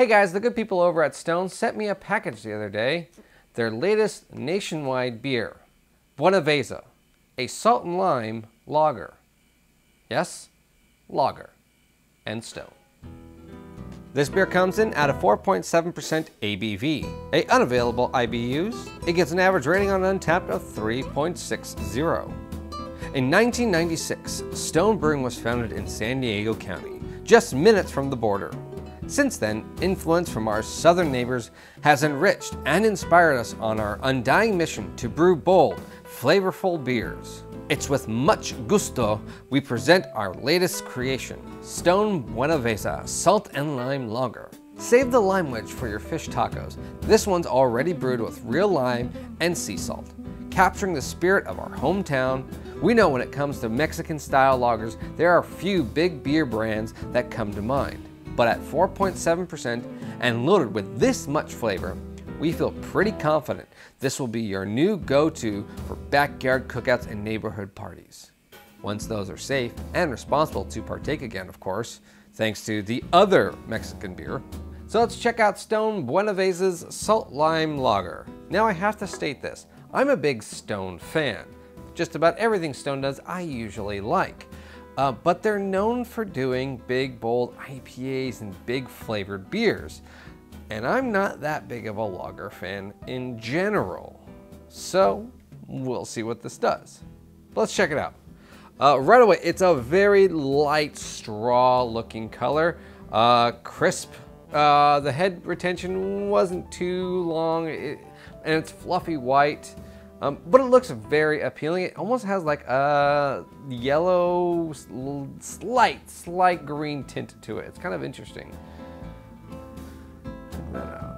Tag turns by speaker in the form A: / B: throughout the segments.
A: Hey guys, the good people over at Stone sent me a package the other day. Their latest nationwide beer, Buenaveza, a salt and lime lager. Yes, lager and Stone. This beer comes in at a 4.7% ABV, a unavailable IBUs. It gets an average rating on Untappd of 3.60. In 1996, Stone Brewing was founded in San Diego County, just minutes from the border. Since then, influence from our southern neighbors has enriched and inspired us on our undying mission to brew bold, flavorful beers. It's with much gusto we present our latest creation, Stone Buenaveza Salt and Lime Lager. Save the lime wedge for your fish tacos. This one's already brewed with real lime and sea salt. Capturing the spirit of our hometown, we know when it comes to Mexican style lagers, there are few big beer brands that come to mind. But at 4.7% and loaded with this much flavor, we feel pretty confident this will be your new go-to for backyard cookouts and neighborhood parties. Once those are safe and responsible to partake again, of course, thanks to the other Mexican beer. So let's check out Stone Buenaveza's Salt Lime Lager. Now I have to state this, I'm a big Stone fan. Just about everything Stone does I usually like. Uh, but they're known for doing big, bold IPAs and big flavored beers and I'm not that big of a lager fan in general. So we'll see what this does. Let's check it out. Uh, right away, it's a very light straw looking color, uh, crisp. Uh, the head retention wasn't too long, it, and it's fluffy white, um, but it looks very appealing. It almost has like a yellow, slight, slight green tint to it. It's kind of interesting that out.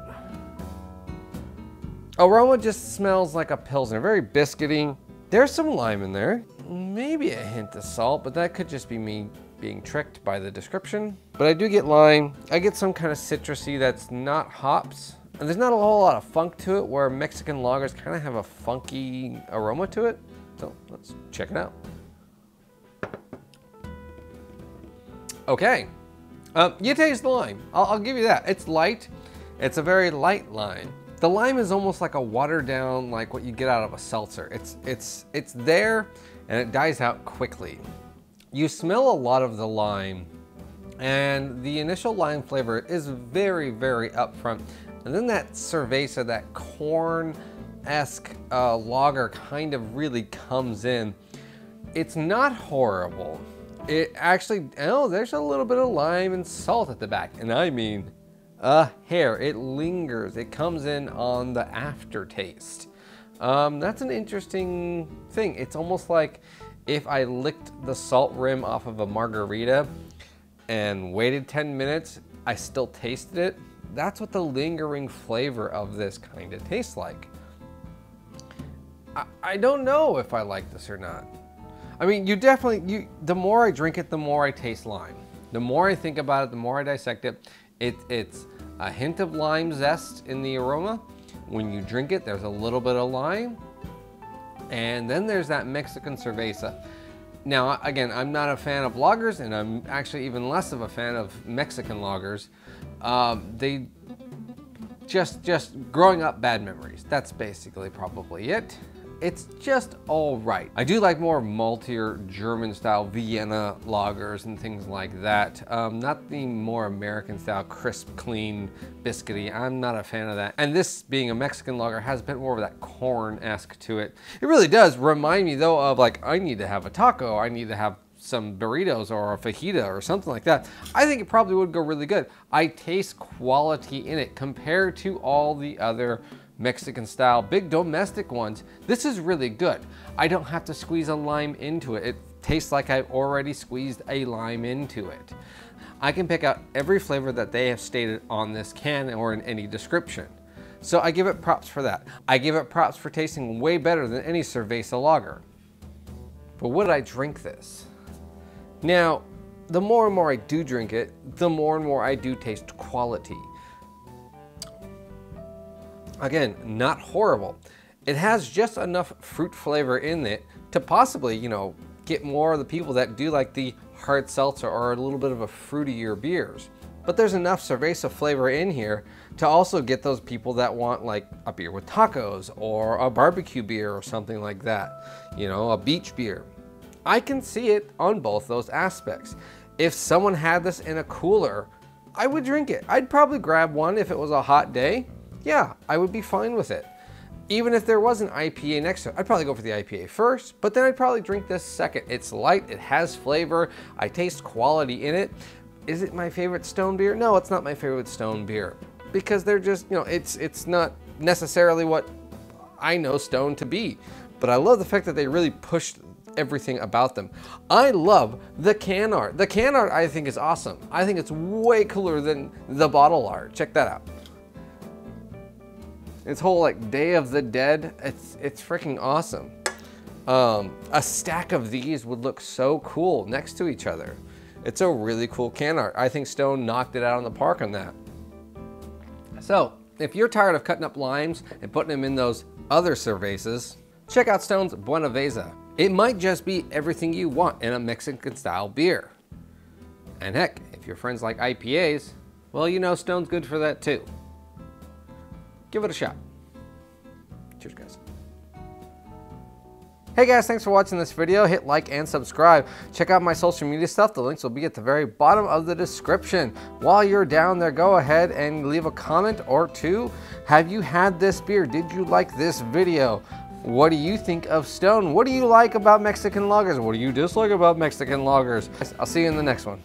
A: Aroma just smells like a Pilsner, very biscuity. There's some lime in there, maybe a hint of salt, but that could just be me being tricked by the description. But I do get lime. I get some kind of citrusy that's not hops. And there's not a whole lot of funk to it where Mexican lagers kind of have a funky aroma to it. So let's check it out. Okay, um, you taste the lime. I'll, I'll give you that. It's light. It's a very light lime. The lime is almost like a watered down, like what you get out of a seltzer. It's, it's, it's there and it dies out quickly. You smell a lot of the lime and the initial lime flavor is very, very upfront. And then that cerveza, that corn-esque uh, lager kind of really comes in. It's not horrible. It actually, oh, there's a little bit of lime and salt at the back. And I mean, a hair. It lingers. It comes in on the aftertaste. Um, that's an interesting thing. It's almost like if I licked the salt rim off of a margarita and waited 10 minutes, I still tasted it. That's what the lingering flavor of this kind of tastes like. I, I don't know if I like this or not. I mean, you definitely, you. the more I drink it, the more I taste lime. The more I think about it, the more I dissect it, it it's a hint of lime zest in the aroma. When you drink it, there's a little bit of lime. And then there's that Mexican cerveza. Now, again, I'm not a fan of lagers, and I'm actually even less of a fan of Mexican lagers. Um, they just, just growing up bad memories. That's basically probably it it's just all right. I do like more maltier German style Vienna lagers and things like that. Um, not the more American style crisp, clean, biscuity. I'm not a fan of that. And this being a Mexican lager has a bit more of that corn-esque to it. It really does remind me though of like, I need to have a taco. I need to have some burritos or a fajita or something like that, I think it probably would go really good. I taste quality in it compared to all the other Mexican style, big domestic ones. This is really good. I don't have to squeeze a lime into it. It tastes like I've already squeezed a lime into it. I can pick out every flavor that they have stated on this can or in any description. So I give it props for that. I give it props for tasting way better than any Cerveza lager. But would I drink this? Now, the more and more I do drink it, the more and more I do taste quality. Again, not horrible. It has just enough fruit flavor in it to possibly, you know, get more of the people that do like the hard seltzer or a little bit of a fruitier beers. but there's enough cerveza flavor in here to also get those people that want like a beer with tacos or a barbecue beer or something like that, you know, a beach beer. I can see it on both those aspects. If someone had this in a cooler, I would drink it. I'd probably grab one if it was a hot day. Yeah, I would be fine with it. Even if there was an IPA next to it, I'd probably go for the IPA first, but then I'd probably drink this second. It's light, it has flavor, I taste quality in it. Is it my favorite stone beer? No, it's not my favorite stone beer because they're just, you know, it's it's not necessarily what I know stone to be. But I love the fact that they really pushed everything about them. I love the can art. The can art I think is awesome. I think it's way cooler than the bottle art. Check that out. This whole like Day of the Dead, it's it's freaking awesome. Um, a stack of these would look so cool next to each other. It's a really cool can art. I think Stone knocked it out on the park on that. So, if you're tired of cutting up limes and putting them in those other cervezas, check out Stone's Buenaveza. It might just be everything you want in a Mexican style beer. And heck, if your friends like IPAs, well, you know Stone's good for that too. Give it a shot. Cheers, guys. Hey guys, thanks for watching this video. Hit like and subscribe. Check out my social media stuff. The links will be at the very bottom of the description. While you're down there, go ahead and leave a comment or two. Have you had this beer? Did you like this video? What do you think of Stone? What do you like about Mexican lagers? What do you dislike about Mexican lagers? I'll see you in the next one.